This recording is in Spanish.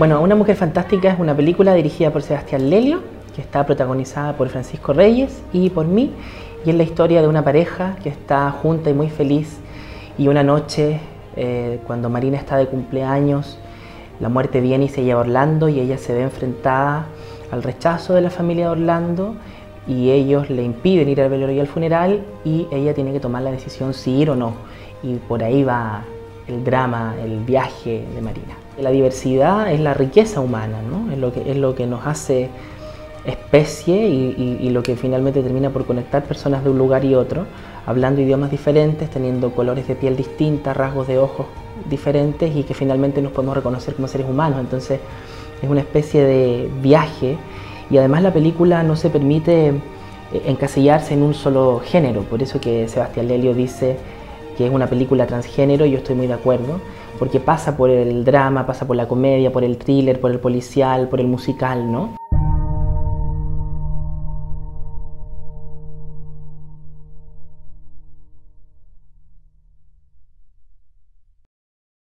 Bueno, Una Mujer Fantástica es una película dirigida por Sebastián Lelio, que está protagonizada por Francisco Reyes y por mí, y es la historia de una pareja que está junta y muy feliz, y una noche, eh, cuando Marina está de cumpleaños, la muerte viene y se lleva a Orlando y ella se ve enfrentada al rechazo de la familia de Orlando y ellos le impiden ir al velorio y al funeral y ella tiene que tomar la decisión si ir o no. Y por ahí va el drama, el viaje de Marina. La diversidad es la riqueza humana, ¿no? es, lo que, es lo que nos hace especie y, lo que finalmente termina por conectar personas de un lugar y otro, hablando idiomas diferentes, teniendo colores de piel distintas, rasgos de ojos diferentes y que finalmente nos podemos reconocer como seres humanos. Entonces es una especie de viaje y además la película no se permite eh, encasillarse en un solo género, por eso que Sebastián Lelio dice que es una película transgénero yo estoy muy de acuerdo, porque pasa por el drama, pasa por la comedia, por el thriller, por el policial, por el musical, ¿no?